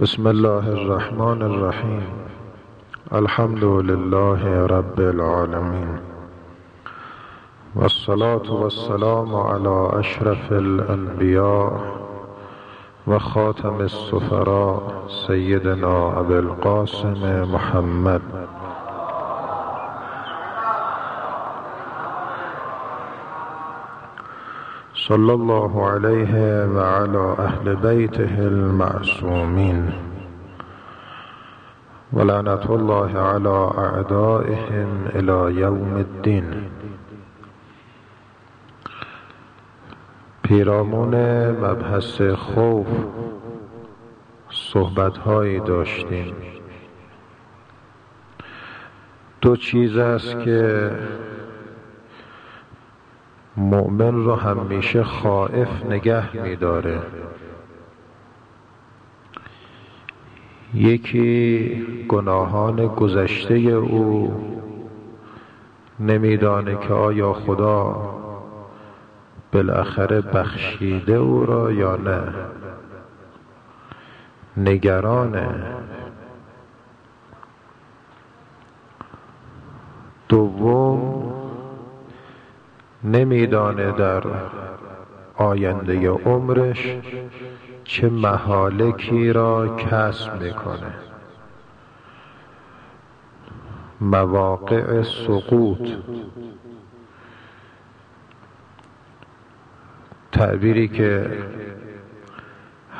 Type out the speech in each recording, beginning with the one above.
بسم الله الرحمن الرحیم. الحمد لله رب العالمین. والصلاة والسلام على اشرف الانبیاء و خاتم السفراء سیدنا ابی القاسم محمد. صلى الله عليه وعلى أهل بيته المعصومين. ولعنة الله على أعدائهم إلى يوم الدين. پیرامون مبحث خوف صحبت داشتیم. دو چیز است که مؤمن رو همیشه خائف نگه میداره. یکی گناهان گذشته او نمیدانه که آیا خدا بالاخره بخشیده او را یا نه. نگرانه. دوم نمیدانه در آینده عمرش چه محالکی را کسب می‌کنه. مواقع سقوط. تعبیری که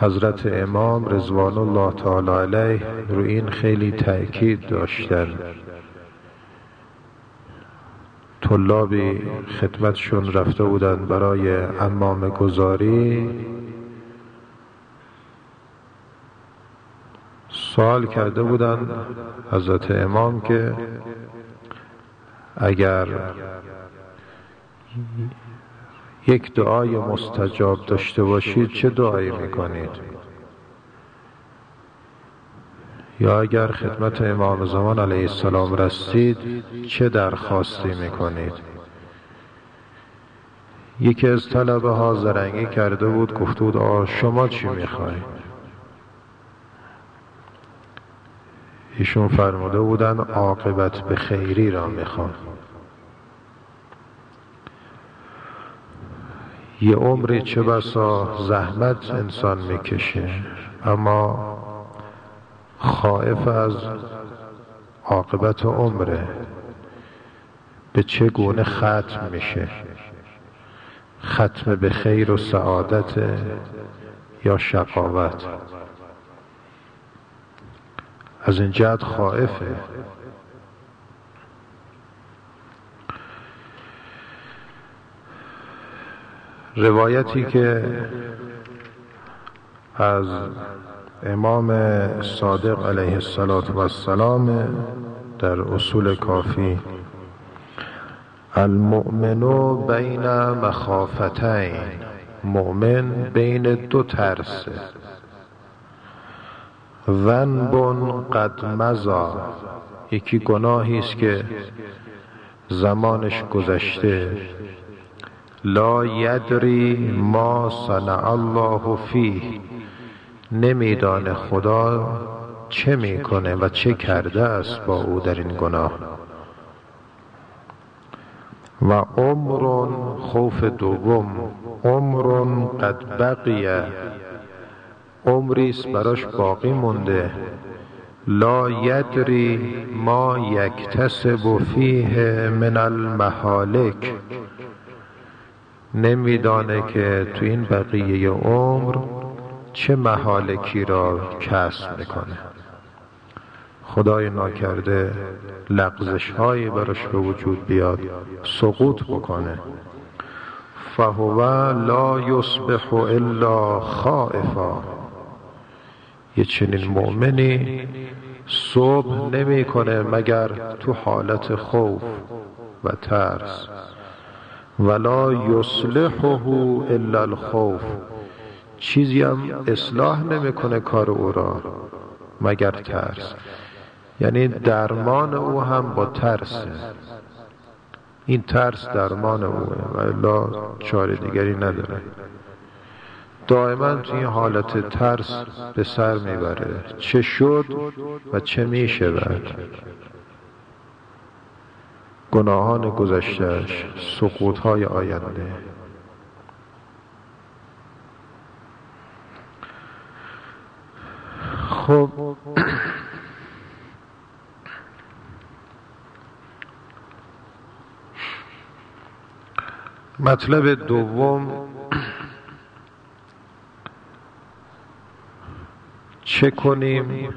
حضرت امام رضوان الله تعالی علیه رو این خیلی تأکید داشتن. طلابی خدمتشون رفته بودن برای امام گذاری. سوال کرده بودن حضرت امام که اگر یک دعای مستجاب داشته باشید چه دعایی می‌کنید؟ یا اگر خدمت امام زمان علیه السلام رسید چه درخواستی می‌کنید؟ یکی از طلبه ها زرنگی کرده بود گفته بود آه شما چی می‌خواید ایشون فرموده بودن عاقبت به خیری را می‌خوان. یه عمری چه بسا زحمت انسان می‌کشه اما خائف از عاقبت عمره. به چه گونه ختم میشه؟ ختم به خیر و سعادت یا شقاوت؟ از این جهت خائفه. روایتی که از امام صادق علیه السلام در اصول کافی. المؤمن بین مخافتین مؤمن بین دو ترسه ذنب قد مزا یکی گناهی است که زمانش گذشته. لا یدری ما صنع الله فیه. نمیدانه خدا چه می‌کنه و چه کرده است با او در این گناه. و عمر خوف دوم عمر قد بقیه. عمری است براش باقی مونده. لا یدری ما یکتسب فیه من المحالک نمیدانه که تو این بقیه عمر چه محالکی را کسب می‌کنه؟ خدای ناکرده لغزش هایی براش به وجود بیاد سقوط بکنه. فهو لا یصبح الا خائفا. یه چنین مؤمنی صبح نمی‌کنه مگر تو حالت خوف و ترس. ولا یصلحه الا الخوف. چیزی هم اصلاح نمی‌کنه کار او را مگر ترس؟ یعنی درمان او هم با ترسه این ترس درمان اوه و الا چاره دیگری نداره. دائما تو این حالت ترس به سر می‌بره. چه شد و چه می‌شود گناهان گذشتهش سقوط های آینده. خب مطلب دوم چه کنیم؟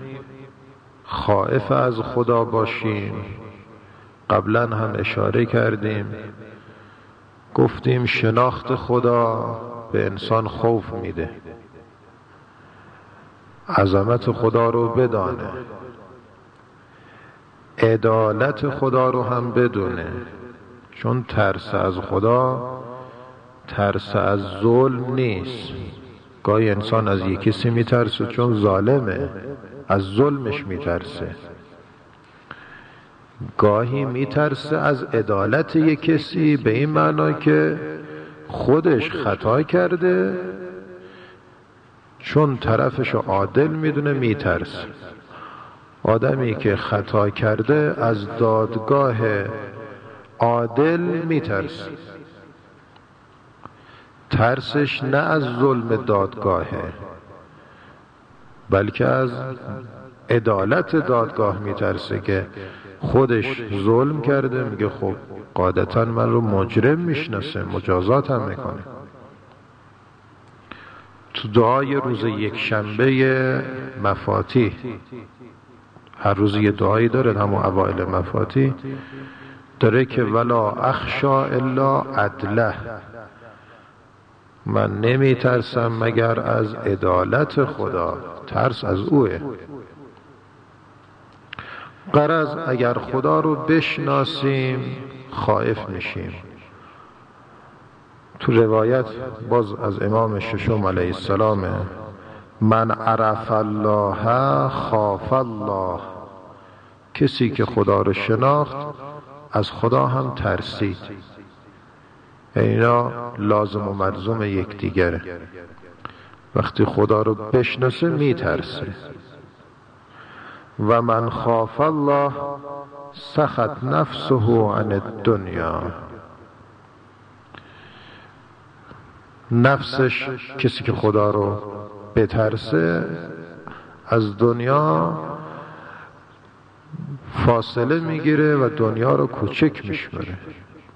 خائف از خدا باشیم. قبلا هم اشاره کردیم. گفتیم شناخت خدا به انسان خوف میده. عظمت خدا رو بدانه. عدالت خدا رو هم بدونه. چون ترس از خدا ترس از ظلم نیست. گاهی انسان از یک کسی میترسه چون ظالمه. از ظلمش میترسه. گاهی میترسه از عدالت یک کسی به این معنا که خودش خطا کرده چون طرفش عادل می‌دونه میترسه. آدمی که خطا کرده از دادگاه عادل میترسه. ترسش نه از ظلم دادگاهه بلکه از عدالت دادگاه میترسه که خودش ظلم کرده میگه خب قادتا من رو مجرم می‌شناسه مجازات هم می‌کنه. تو دعای روز یک شنبه مفاتی. هر روز یه دعایی داره همون اوائل مفاتی. داره که ولا اخشا الا عدله. من نمی ترسم مگر از عدالت خدا. ترس از اوه. قرض اگر خدا رو بشناسیم خائف میشیم. تو روایت باز از امام ششم علیه السلام من عرف الله خاف الله. کسی که خدا رو شناخت از خدا هم ترسید. اینا لازم و ملزوم یکدیگره. وقتی خدا رو بشناسه میترسه. و من خاف الله سخت نفسه عن الدنیا. نفسش کسی که خدا رو بترسه از دنیا فاصله می‌گیره و دنیا رو کوچک میشمره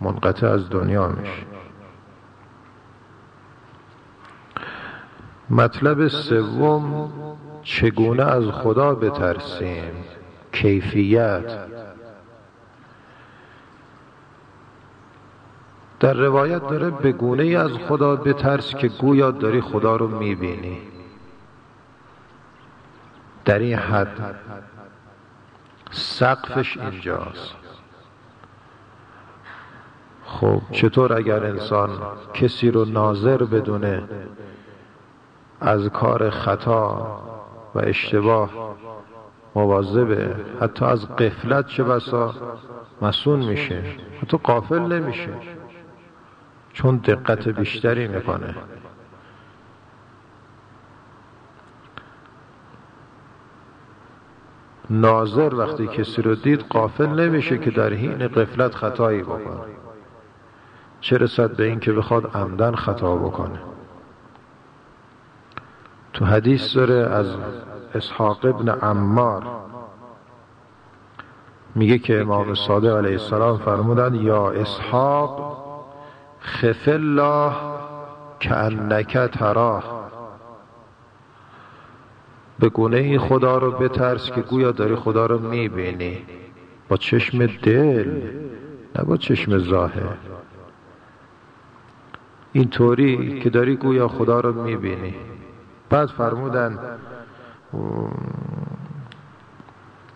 منقطع از دنیا میشه. مطلب سوم چگونه از خدا بترسیم؟ کیفیت. در روایت داره به گونه ای از خدا بترس که گویا داری خدا رو می‌بینی. در این حد سقفش اینجاست. خب چطور اگر انسان کسی رو ناظر بدونه از کار خطا و اشتباه مواظبه حتی از قفلت چه بسا مسون میشه حتی قافل نمیشه. چون دقت بیشتری می‌کنه. ناظر وقتی کسی رو دید قافل نمیشه که در حین قفلت خطایی بکنه. چه رسد به این که بخواد عمدن خطا بکنه. تو حدیث داره از اسحاق ابن عمار میگه که امام صادق علیه السلام فرمودن یا اسحاق خف الله که تراه. به گونه ای خدا رو بترس که گویا داری خدا رو می‌بینی. با چشم دل نه با چشم ظاهر. اینطوری که داری گویا خدا رو می‌بینی. بعد فرمودن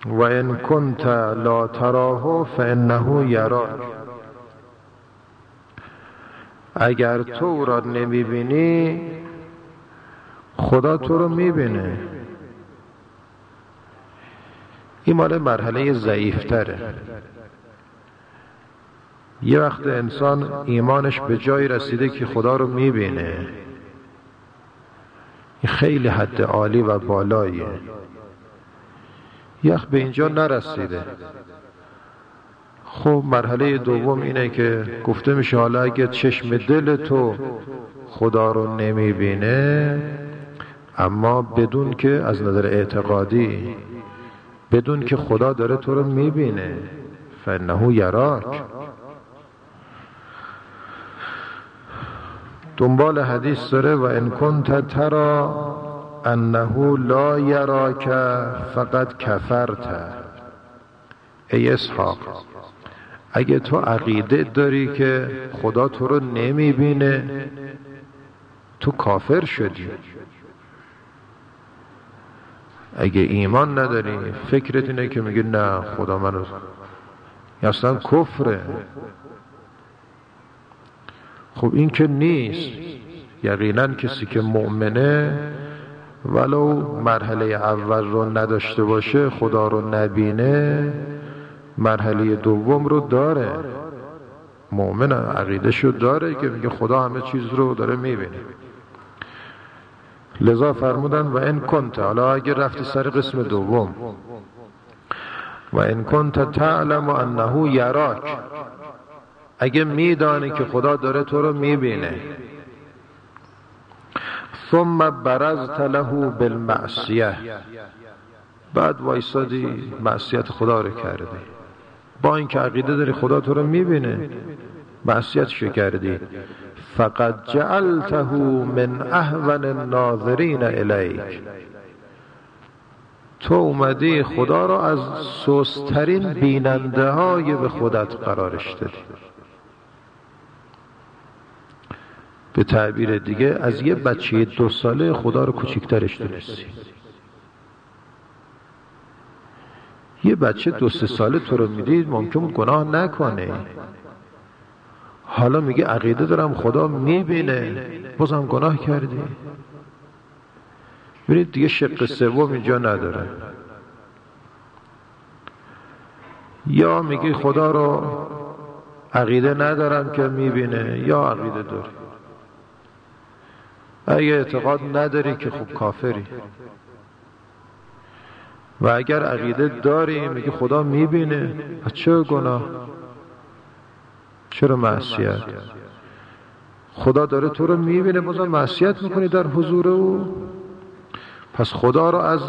و ان کنت لا تراه فانه یراک. اگر تو او را نمی‌بینی خدا تو رو می‌بینه. این مال مرحله ضعیفتره. یه وقت انسان ایمانش به جایی رسیده که خدا رو می‌بینه. این خیلی حد عالی و بالاییه. یخ به اینجا نرسیده. خب مرحله دوم اینه که گفته میشه حالا اگه چشم دل تو خدا رو نمی‌بینه اما بدون که از نظر اعتقادی بدون که خدا داره تو رو می‌بینه فنهو یراک. دنبال حدیث داره و ان کنت ترا انه لا یراک فقط کفرت. ای اسحاق اگه تو عقیده داری که خدا تو رو نمی‌بینه تو کافر شدی. اگه ایمان نداری فکرت اینه که میگه نه خدا منو اصلا کفره. خب این که نیست. یقینا کسی که مؤمنه ولو مرحله اول رو نداشته باشه خدا رو نبینه. مرحله دوم رو داره. مؤمن عقیده شد داره که میگه خدا همه چیز رو داره می‌بینه. لذا فرمودن و این کنت حالا اگر رفتی سر قسم دوم. و این کنت تعلم انه یراک. اگه میدانی که خدا داره تو رو می‌بینه. ثم برزت له بالمعصیه. بعد وایسادی معصیت خدا رو کرده. با اینکه عقیده داری خدا تو رو می‌بینه. معصیتشو کردی فقط جعلته من اهون الناظرین الیک. تو اومدی خدا را از سوسترین بیننده های به خودت قرارش دادی به تعبیر دیگه از یه بچه دو ساله خدا رو کوچیکترش دونستی. یه بچه دو سه ساله تو رو می‌دید ممکن گناه نکنه. حالا میگه عقیده دارم خدا می‌بینه. بازم گناه کردی. ببینید دیگه شق سوم اینجا نداره. یا میگی خدا رو عقیده ندارم که می‌بینه یا عقیده داری. اگه اعتقاد نداری که خوب کافری. و اگر عقیده داری میگه خدا می‌بینه. از چه گناه؟ چرا معصیت؟ خدا داره تو رو می‌بینه بازم معصیت می‌کنی در حضور او. پس خدا رو از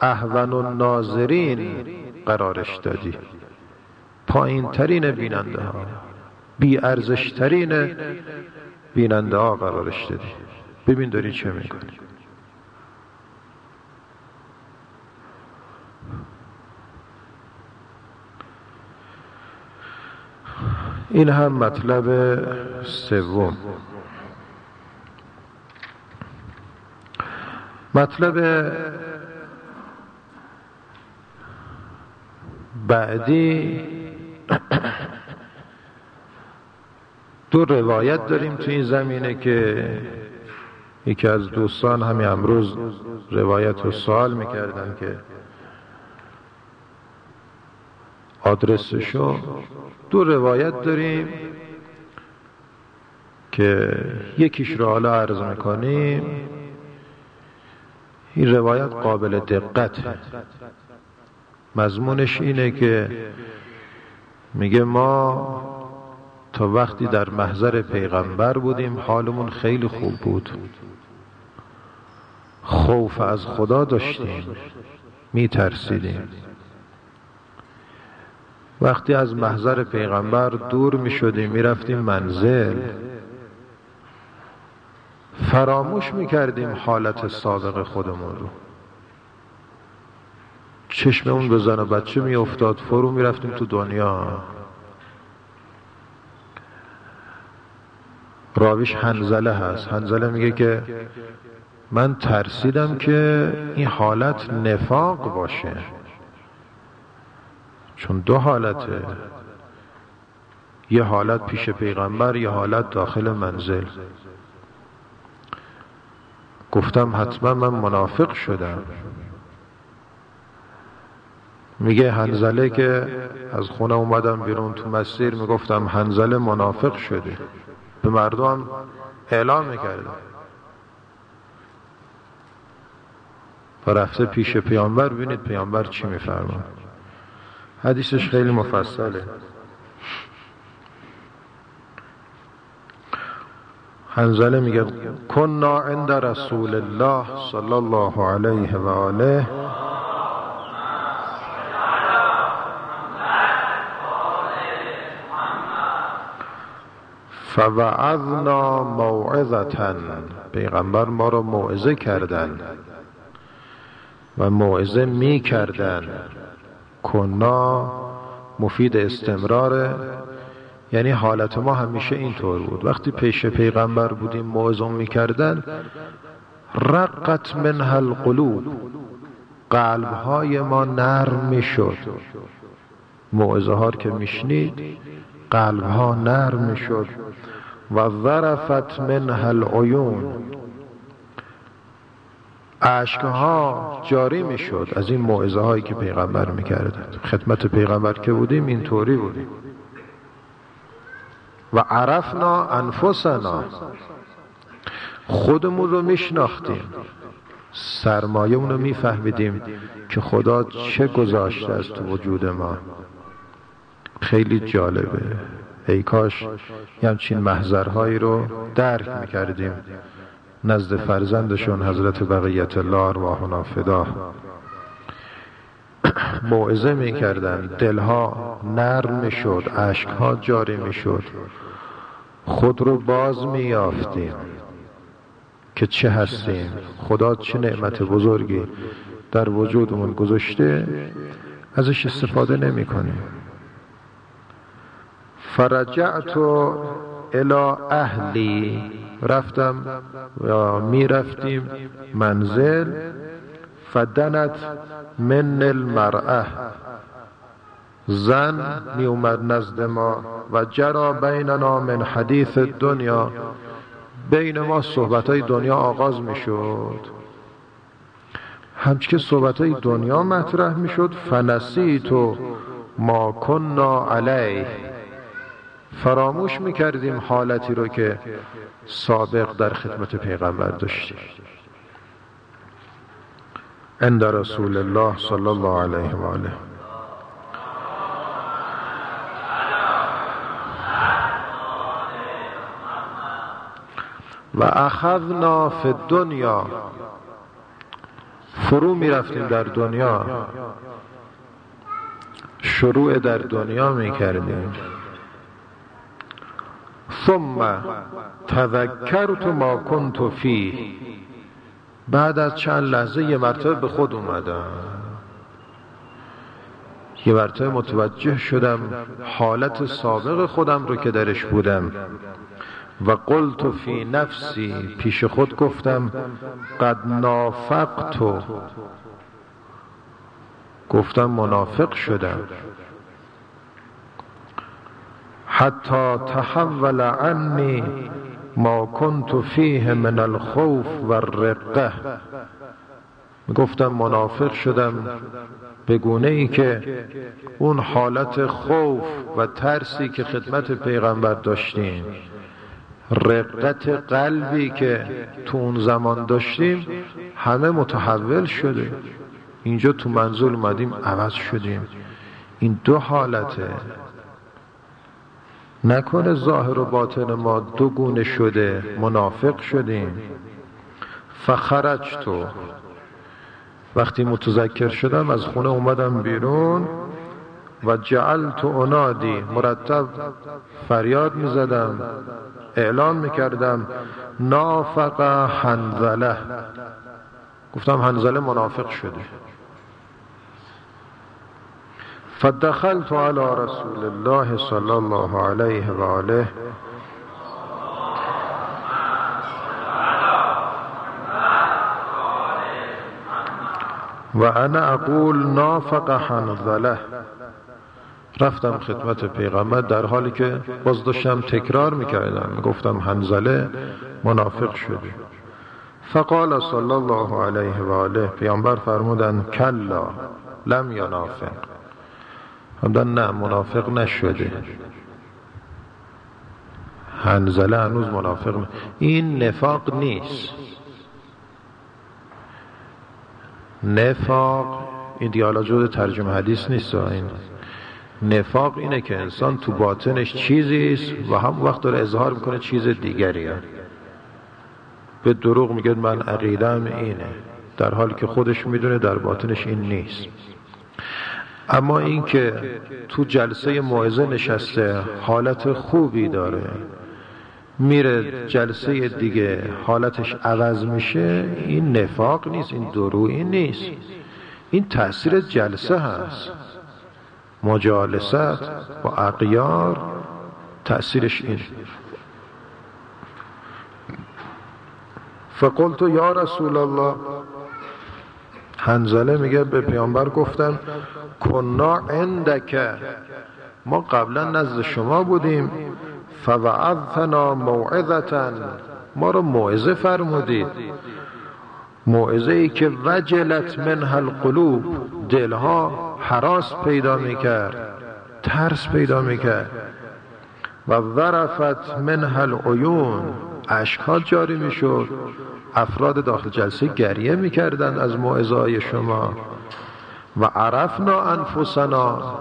احون و ناظرین قرارش دادی. پایین ترین بیننده ها بی ارزش ترین بیننده ها قرارش دادی. ببین داری چه می‌کنی. این هم مطلب سوم. مطلب بعدی دو روایت داریم تو این زمینه که یکی از دوستان همین امروز روایت رو سوال می‌کردن که آدرسشو دو روایت داریم که یکیش رو حالا عرض می‌کنیم. این روایت قابل دقت. مضمونش اینه که میگه ما تا وقتی در محضر پیغمبر بودیم حالمون خیلی خوب بود. خوف از خدا داشتیم. میترسیدیم. وقتی از محضر پیغمبر دور می شدیم می رفتیم منزل. فراموش می کردیم حالت سابق خودمون رو. چشممون به زن و بچه می افتاد فرو می رفتیم تو دنیا. راویش هنزله هست. هنزله میگه که من ترسیدم که این حالت نفاق باشه. چون دو حالته. یه حالت پیش پیغمبر یه حالت داخل منزل. گفتم حتما من منافق شدم. میگه هنزله که از خونه اومدم بیرون تو مسیر می‌گفتم هنزله منافق شده. به مردم اعلام می‌کردم و رفته پیش پیامبر. ببینید پیامبر چی میفرماد حدیثش خیلی مفصله. حنزله میگه کنا عند رسول الله صلی الله علیه و آله. فوعظنا موعظتا پیغمبر ما را موعظه کردن و موعظه می کردن کنا مفید استمراره. یعنی حالت ما همیشه اینطور بود. وقتی پیش پیغمبر بودیم موعظه می کردن رقت منها القلوب. قلب های ما نرم می شد موعظه ها که میشنید قلب ها نرم می شد و ظرفت منها العیون. ها جاری می شد از این موعظه هایی که پیغمبر می خدمت پیغمبر که بودیم اینطوری بودیم و عرفنا انفسنا. خودمون رو میشناختیم. سرمایه رو میفهمیدیم که خدا چه گذاشته از تو وجود ما. خیلی جالبه. ای کاش یه همچین محضرهایی رو درک می‌کردیم. نزد فرزندشون حضرت بقیت الله ارواحنا فدا موعظه می‌کردن. دلها نرم می‌شد اشکها جاری می‌شد. خود رو باز میافتیم که چه هستیم؟ خدا چه نعمت بزرگی در وجودمون گذاشته ازش استفاده نمی کنیم فرجعت الى اهلی. رفتم یا می رفتیم منزل. فدنت من المرأه زن می اومد نزد ما و جرا بیننا من حدیث دنیا. بین ما صحبت های دنیا آغاز می شد همچه که صحبت های دنیا مطرح می شد فنسی تو ما کننا علیه. فراموش می کردیم حالتی رو که سابق در خدمت پیغمبر داشتیم. عند رسول الله صلی الله علیه و آله. و اخذنا فی دنیا فرو می رفتیم در دنیا. شروع در دنیا می کردیم ثم تذکرت ما کنت فی بعد از چند لحظه یه مرتبه به خود اومدم. یه مرتبه متوجه شدم حالت سابق خودم رو که درش بودم. و قلت فی نفسی پیش خود گفتم قد نافقت. گفتم منافق شدم. حتی تحول عنی ما كنت فیه من الخوف و الرقه. گفتم منافق شدم به گونه ای که اون حالت خوف و ترسی که خدمت پیغمبر داشتیم رقت قلبی که تو اون زمان داشتیم همه متحول شده. اینجا تو منزل اومدیم عوض شدیم. این دو حالته. نکنه ظاهر و باطن ما دو گونه شده منافق شدیم. فخرج تو وقتی متذکر شدم از خونه اومدم بیرون و جعل تو انادی. مرتب فریاد می‌زدم اعلان می‌کردم نافق هنزله گفتم هنزله منافق شده. فدخلت على رسول الله صلی الله علیه و آله و انا اقول نافق حنظله رفتم خدمت پیغمبر در حالی که باز داشتم تکرار می‌کردم. گفتم حنظله منافق شده فقال صلی الله علیه و آله پیامبر فرمودن کلا لم ینافق. همدن نه منافق نشده. هنزله هنوز منافق این نفاق نیست. نفاق این دیگه حالا ترجمه حدیث نیست این نفاق اینه که انسان تو باطنش چیزی است و هم وقت داره اظهار می‌کنه چیز دیگری. به دروغ میگه من عقیدم اینه. در حالی که خودش می‌دونه در باطنش این نیست. اما اینکه تو جلسه موعظه نشسته حالت خوبی داره. میره جلسه دیگه حالتش عوض میشه این نفاق نیست این درویی نیست. این تاثیر جلسه هست. مجالست با اقیار تأثیرش این. فقلت یا رسول الله هنزله میگه به پیامبر گفتم کنا عندک. ما قبلا نزد شما بودیم. فوعظتنا موعظتا ما رو موعظه فرمودید. موعظه ای که وجلت منها القلوب. دلها حراس پیدا می‌کرد ترس پیدا می‌کرد. و ورفت منها العیون. اشکها جاری می‌شد. افراد داخل جلسه گریه می‌کردند از موعظه شما. و عرفنا انفسنا.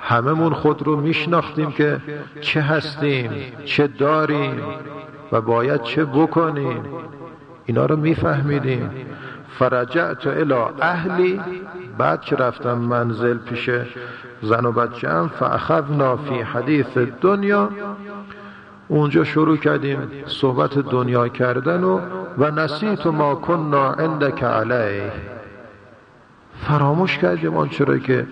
هممون خود رو میشناختیم که چه هستیم چه داریم و باید چه بکنیم. اینا رو میفهمیدیم. فرجعت الى اهلی. بعد که رفتم منزل پیش زن و بچه هم فاخذنا فی حدیث دنیا اونجا شروع کردیم صحبت دنیا کردن و و نسیت ما کننا عندک علیه. فراموش کردیم آن چرا که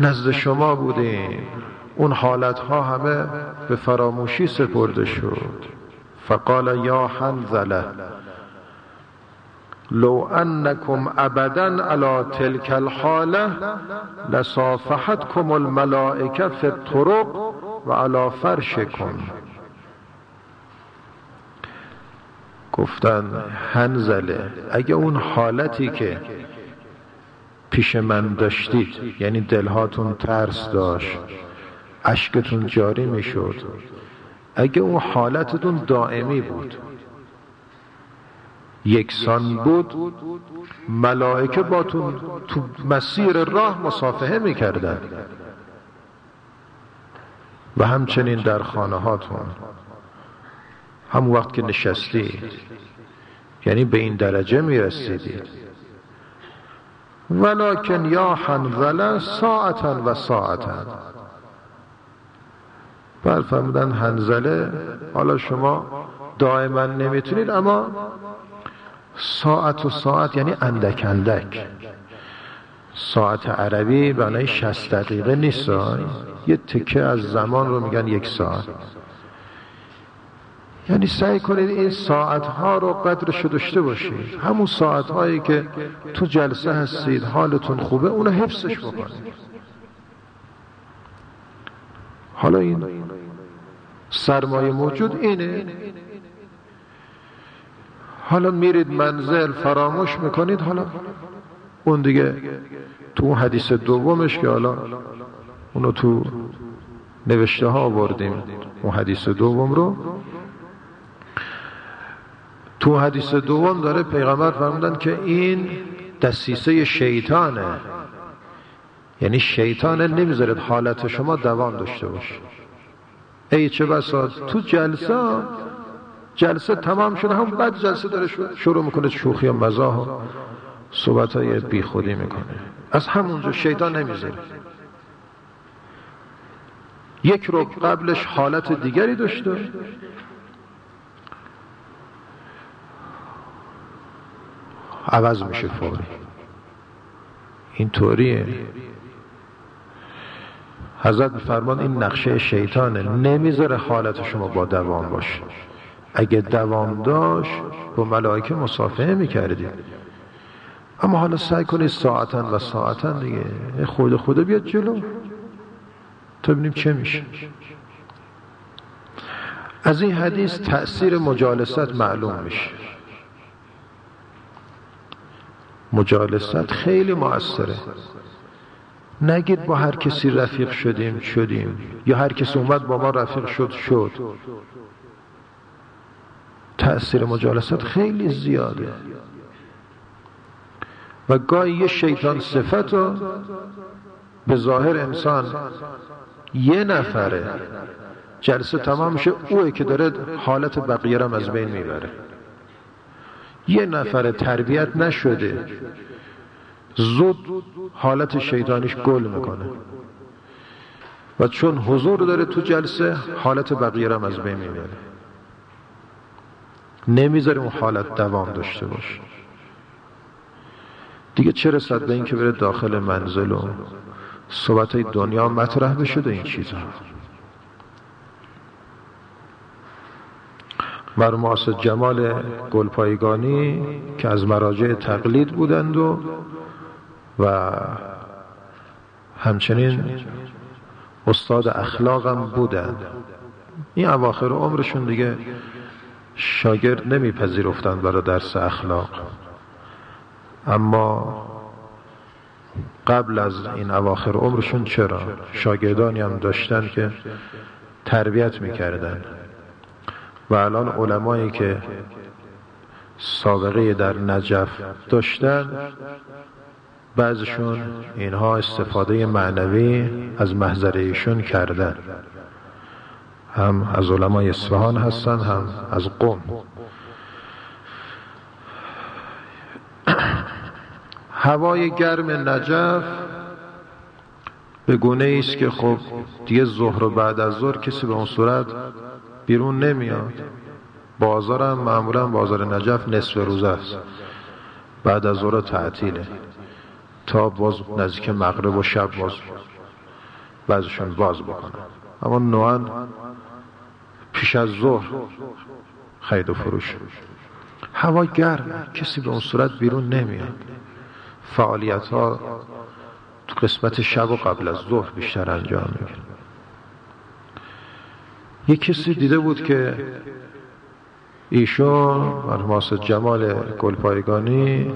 نزد شما بودیم. اون حالت ها همه به فراموشی سپرده شد. فقال یا حنزله لو انکم ابدا على تلك الحاله لصافحتكم الملائکه فی الطرق و علی فرشکم گفتن هنزله اگه اون حالتی که پیش من داشتید یعنی دلهاتون ترس داشت اشکتون جاری می‌شد اگه اون حالتتون دائمی بود یکسان بود ملائکه باتون تو مسیر راه مصافحه می‌کردن. و همچنین در خانه هاتون همون وقت که نشستید یعنی به این درجه می‌رسیدید. ولکن یا حنظله ساعتا و ساعتا. بر فرمودن هنزله حالا شما دائما نمی‌تونید اما ساعت و ساعت یعنی اندک اندک. ساعت عربی بنای شست دقیقه نیست یه تکه از زمان رو میگن یک ساعت. یعنی سعی کنید این ساعت ها رو قدرش داشته باشید. همون ساعت هایی که تو جلسه هستید حالتون خوبه اونو حفظش بکنید. حالا این سرمایه موجود اینه. حالا میرید منزل فراموش می‌کنید. حالا اون دیگه تو حدیث دومش که حالا اونو تو نوشته ها آوردیم اون حدیث دوم رو. تو حدیث دوم داره پیغمبر فرمودن که این دستیسه شیطانه. یعنی شیطانه نمی‌ذارد حالت شما دوام داشته باشه. ای چه بسا تو جلسه جلسه تمام شده هم بعد جلسه داره شروع می‌کنه شوخی و مزاح و صحبت های بی خودی می‌کنه. از همونجا شیطان نمی‌ذاره. یک رو قبلش حالت دیگری داشته. عوض میشه فوری. این طوریه. حضرت فرمان این نقشه شیطانه. نمی‌ذاره حالت شما با دوام باشه. اگه دوام داشت با ملائکه مصافحه می‌کردید اما حالا سعی کنید ساعتا و ساعتا دیگه. خود خود بیاد جلو. تا ببینیم چه میشه. از این حدیث تأثیر مجالست معلوم میشه. مجالست خیلی موثره. نگید با هر کسی رفیق شدیم شدیم. یا هر کسی اومد با ما رفیق شد شد. تأثیر مجالست خیلی زیاده. و گاهی یه شیطان صفت رو به ظاهر انسان یه نفره. جلسه تمام میشه اوه که داره حالت بقیه رو از بین می‌بره. یه نفر تربیت نشده. زود حالت شیطانیش گل می‌کنه. و چون حضور داره تو جلسه حالت بقیه رو از بین می‌بره. نمی‌ذاره اون حالت دوام داشته باشه. دیگه چه رسد به اینکه بره داخل منزل و صحبت های دنیا مطرح بشده این چیزها مرحوم جمال گلپایگانی که از مراجع تقلید بودند و و همچنین استاد اخلاقم بودند. این اواخر عمرشون دیگه شاگرد نمیپذیرفتند برای درس اخلاق. اما قبل از این اواخر عمرشون چرا؟ شاگردانی هم داشتن که تربیت می‌کردن. و الان علمایی که سابقه در نجف داشتن بعضشون اینها استفاده معنوی از محضر ایشون کردن. هم از علمای اصفهان هستن هم از قوم. هوای گرم نجف به گونه است که خب دیگه ظهر و بعد از ظهر کسی به اون صورت بیرون نمیاد. بازارم معمولا بازار نجف نصف روز است. بعد از ظهر تعطیله. تا باز نزدیک مغرب و شب باز بعضشون باز بکنن. اما نوان پیش از ظهر خید و فروش. هوا گرم کسی به اون صورت بیرون نمیاد. فعالیت ها تو قسمت شب و قبل از ظهر بیشتر انجام می‌گیره یه کسی دیده بود که ایشون مرحوم جمال گلپایگانی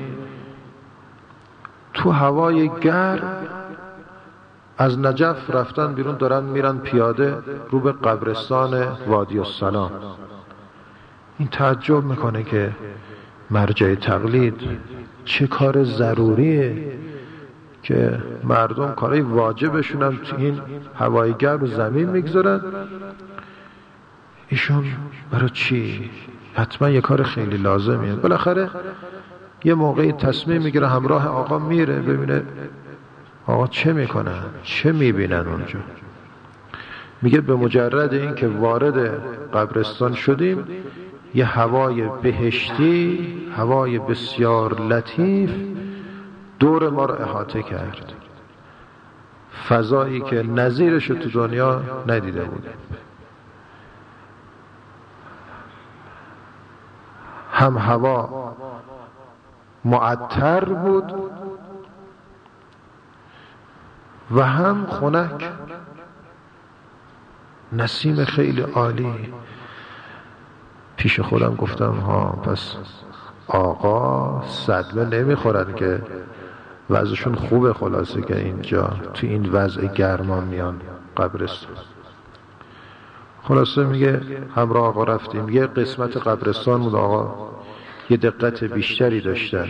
تو هوای گرم از نجف رفتن بیرون دارن میرن پیاده رو به قبرستان وادی السلام. این تعجب می‌کنه که مرجع تقلید. چه کار ضروریه که مردم کارهای واجبشون هم تو این هوای گرم زمین می‌گذارن؟ ایشون برای چی؟ حتما یه کار خیلی لازمیه. بالاخره یه موقعی تصمیم می‌گیره همراه آقا میره ببینه آقا چه می‌کنن؟ چه می‌بینن اونجا؟ میگه به مجرد اینکه وارد قبرستان شدیم یه هوای بهشتی هوای بسیار لطیف دور ما رو احاطه کرد. فضایی که نظیرش تو دنیا ندیده بود. هم هوا معطر بود و هم خنک. نسیم خیلی عالی. پیش خودم گفتم ها پس آقا صدمه نمی‌خورن که وضعشون خوبه خلاصه که اینجا تو این وضع گرما میان قبرستان. خلاصه میگه همراه آقا رفتیم. یه قسمت قبرستان بود آقا. یه دقت بیشتری داشتن.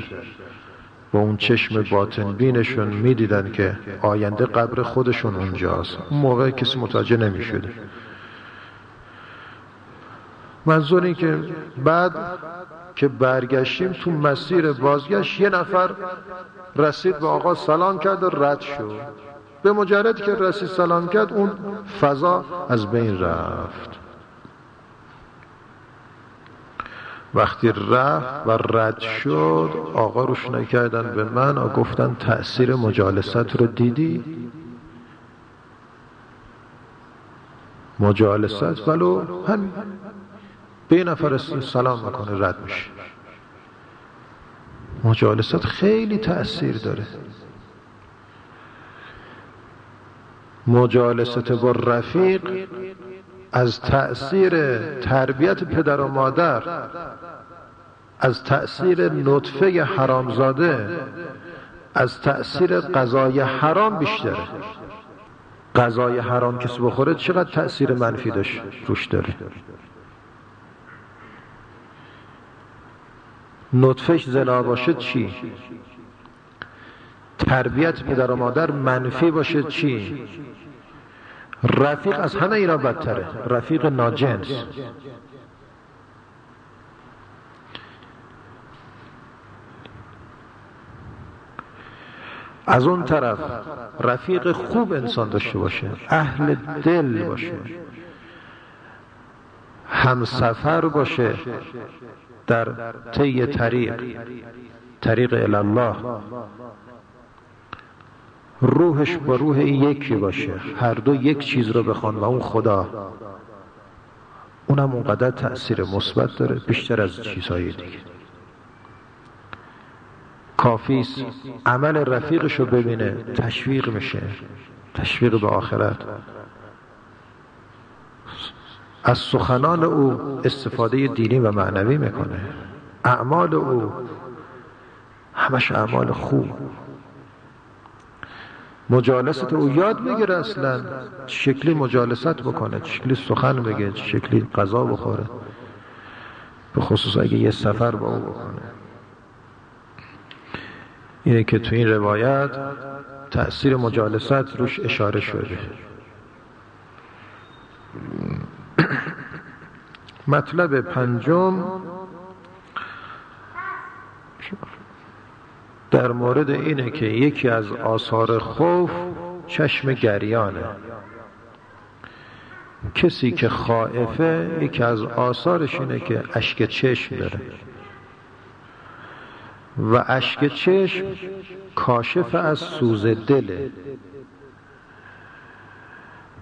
با اون چشم باطن بینشون می‌دیدن که آینده قبر خودشون اونجاست. اون موقع کسی متوجه نمی‌شده منظور این که بعد که برگشتیم تو مسیر بازگشت یه نفر رسید به آقا سلام کرد و رد شد. به مجرد که رسید سلام کرد اون فضا از بین رفت. وقتی رفت و رد شد آقا روش نکردن به من و گفتن تأثیر مجالست رو دیدی؟ مجالست ولو همین. به نفر سلام می‌کنه رد میشه. مجالست خیلی تأثیر داره. مجالست با رفیق از تأثیر تربیت پدر و مادر از تأثیر نطفه حرامزاده از تأثیر غذای حرام بیشتره غذای حرام کسی بخوره چقدر تأثیر منفی داشت روش داره. نطفش زنا باشه چی؟ تربیت پدر و مادر منفی باشه چی؟ رفیق از همه اینا بدتره. رفیق ناجنس. از اون طرف رفیق خوب انسان داشته باشه اهل دل باشه همسفر باشه. در طی طریق طریق الله روحش با روح یکی باشه هر دو یک چیز رو بخوان و اون خدا. اونم اونقدر تأثیر مثبت داره بیشتر از چیزهای دیگه. کافیست عمل رفیقش رو ببینه تشویق میشه تشویق به آخرت. از سخنان او استفاده دینی و معنوی می‌کنه. اعمال او همش اعمال خوب. مجالست او یاد می‌گیره اصلا شکلی مجالست بکنه شکلی سخن بگه شکلی غذا بخوره. به خصوص اگه یه سفر با او بکنه. اینه که تو این روایت تأثیر مجالست روش اشاره شده. مطلب پنجم در مورد اینه که یکی از آثار خوف چشم گریانه. کسی که خائفه یکی از آثارش اینه که اشک چشم داره. و اشک چشم کاشف از سوز دله.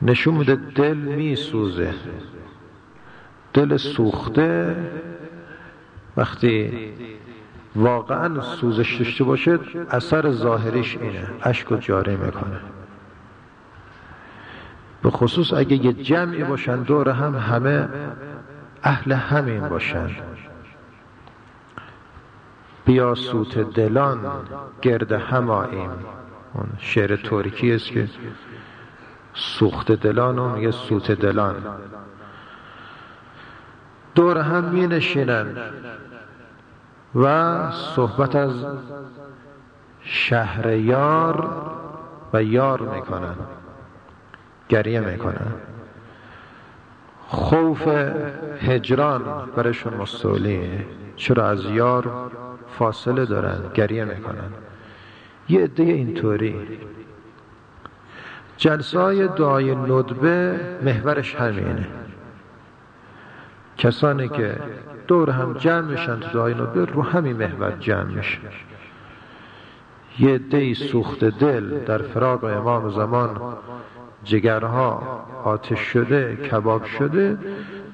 نشون میده دل می سوزه دل سوخته. وقتی واقعا سوزش داشته باشه اثر ظاهریش اینه. اشک و جاری می‌کنه. به خصوص اگه یه جمعی باشن دور هم همه اهل همین باشن. بیا سوت دلان گرد هماییم. اون شعر ترکی است که سوخت دلان و میگه سوت دلان. دور هم می نشینن و صحبت از شهریار و یار می‌کنن گریه می‌کنن. خوف هجران برشون مستولیه چرا از یار فاصله دارن؟ گریه می‌کنن. یه عده اینطوری. جلسه های دعای ندبه محورش همینه. کسانی که دور هم جمع میشن تو دعای ندبه رو همین محور جمع میشه. یه دی سوخت دل در فراغ امام زمان جگرها آتش شده کباب شده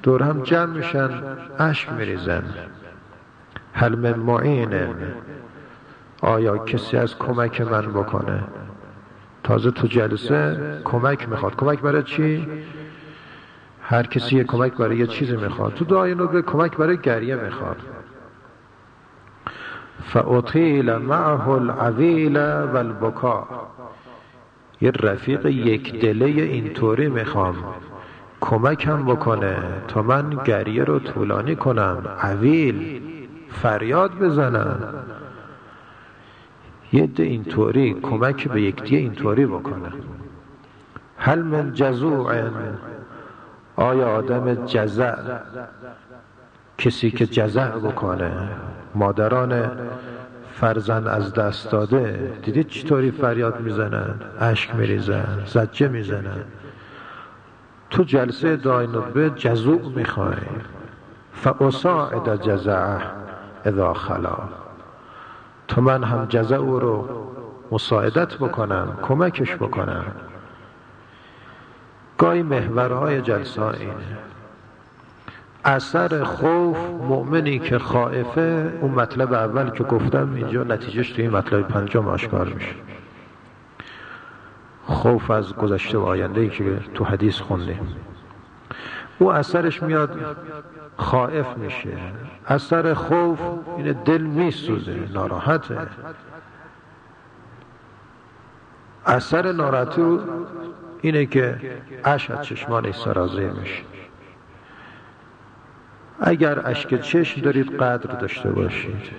دور هم جمع میشن اشک میریزن. هل من معین آیا کسی از کمک من بکنه؟ تازه تو جلسه کمک می‌خواد. کمک برای چی؟ هر کسی کمک برای یه چیزی می‌خواد. تو دعای به کمک برای گریه می‌خواد. فاطیل معه العویل والبکا. یه رفیق یک دله اینطوری می‌خوام. کمکم بکنه تا من گریه رو طولانی کنم. عویل فریاد بزنن یه ده اینطوری کمک به یکدیه اینطوری بکنه. هل من جزوع آیا آدم جزع؟ کسی که جزع بکنه. مادران فرزن از دست داده دیدید چطوری فریاد می‌زنن؟ اشک میریزن زجه می‌زنن. تو جلسه دای به جزوع می‌خوای. فاساعد جزعه اذا خلا. تا من هم جزع او رو مساعدت بکنم کمکش بکنم. گاهی محورهای جلسه اینه. اثر خوف مؤمنی که خائفه اون مطلب اول که گفتم اینجا نتیجهش توی مطلب پنجم آشکار میشه. خوف از گذشته و آینده ای که تو حدیث خوندیم. او اثرش میاد خائف میشه. اثر خوف این دل میسوزه ناراحته. اثر ناراحتی اینه که اش از چشمانش سرازه میشه. اگر اشک چشم دارید قدر داشته باشید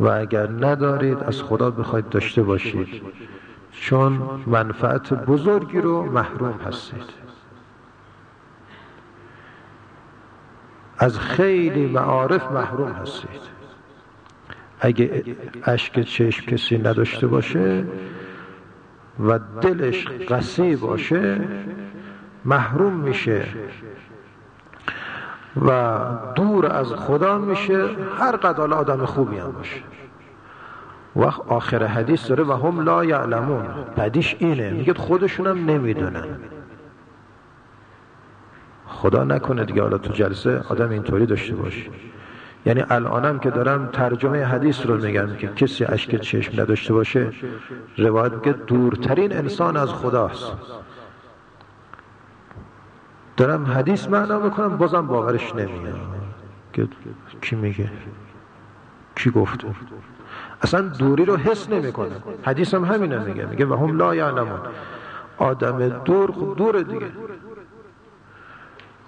و اگر ندارید از خدا بخواید داشته باشید چون منفعت بزرگی رو محروم هستید. از خیلی معارف محروم هستید. اگه اشک چشم کسی نداشته باشه و دلش قصی باشه محروم میشه و دور از خدا میشه هر قدر آدم خوبی هم باشه. وقت آخر حدیث داره و هم لا یعلمون. بدیش اینه میگه خودشونم نمی‌دونن. خدا نکنه دیگه حالا تو جلسه آدم اینطوری داشته باشه یعنی الانم که دارم ترجمه حدیث رو میگم که کسی اشک چشم نداشته باشه روایت میگه دورترین انسان از خداست. دارم حدیث معنا می‌کنم بازم باورش نمیاد. که کی میگه؟ کی گفته اصلا دوری رو حس نمی‌کنه. حدیث هم همینه میگه میگه و هم لا یعلمون. آدم دور خود دوره دیگه.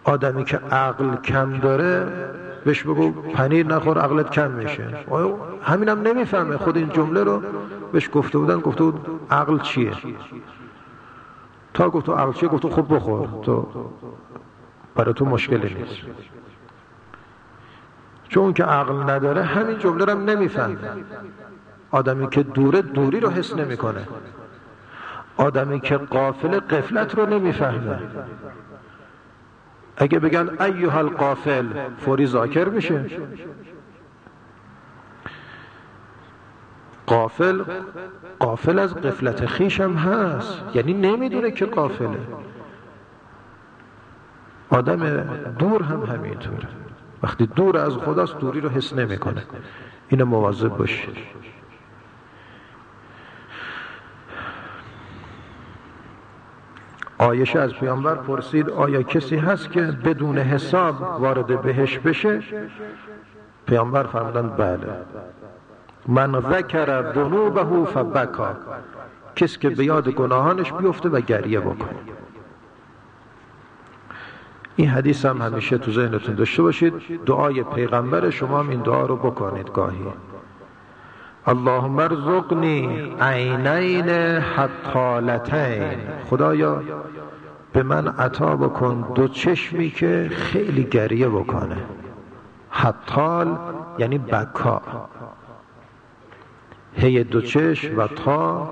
آدمی که عقل کم داره بهش بگو پنیر نخور عقلت کم میشه. همینم نمی‌فهمه خود این جمله رو بهش گفته بودن گفته بود عقل چیه؟ تا گفت عقل چیه گفت خب بخور. تو برای تو مشکلی نیست. چون که عقل نداره همین جمله رو هم نمی‌فهمه. آدمی که دوره دوری رو حس نمی‌کنه. آدمی که قافل قفلت رو نمی‌فهمه. اگه بگن ایها القافل فوری ذاکر میشه. قافل قافل از قفلت خیش هم هست. یعنی نمی‌دونه که قافله. آدم دور هم همینطوره. وقتی دور از خداست دوری رو حس نمی‌کنه. اینو مواظب باشید. آیشه از پیامبر پرسید آیا کسی هست که بدون حساب وارد بهش بشه؟ پیامبر فرمودند بله. من ذکر ذنوبه فبکا. کسی که به یاد گناهانش بیفته و گریه بکنه. این حدیث هم همیشه تو ذهنتون داشته باشید. دعای پیغمبر شما این دعا رو بکنید گاهی. اللهم ارزقنی عینین حطالتین. خدایا به من عطا بکن دو چشمی که خیلی گریه بکنه. حطال یعنی بکا. هی دو چشم و تا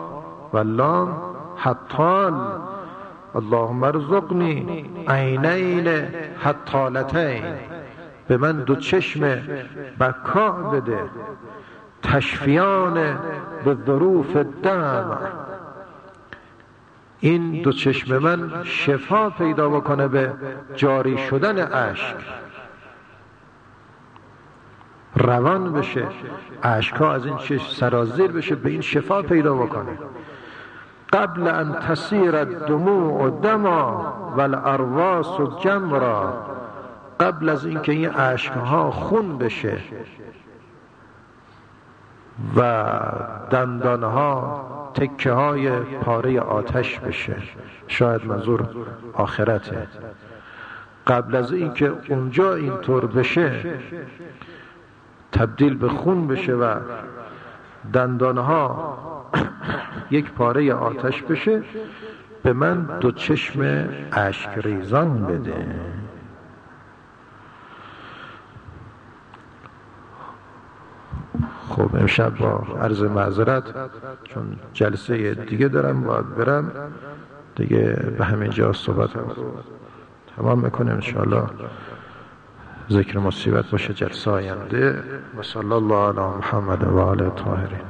و لام. حطال اللهم ارزقنی عینین حطالتین. به من دو چشم بکا بده. تشفیان به ظروف دم. این دو چشم من شفا پیدا بکنه به جاری شدن اشک. روان بشه. اشکا از این چشم سرازیر بشه به این شفا پیدا بکنه. قبل ان تسیر الدموع و دما و الارواس و جمرا. قبل از اینکه این اشکها خون بشه. و دندانها تکه های پاره آتش بشه. شاید منظور آخرته. قبل از اینکه اونجا اینطور بشه تبدیل به خون بشه و دندانها یک پاره آتش بشه به من دو چشم اشک ریزان بده. خب امشب با عرض معذرت چون جلسه دیگه دارم باید برم. دیگه به همین جا صحبت تمام می‌کنم انشاءالله. ذکر مصیبت باشه جلسه آینده. و صلی الله علی محمد و آل طاهرین.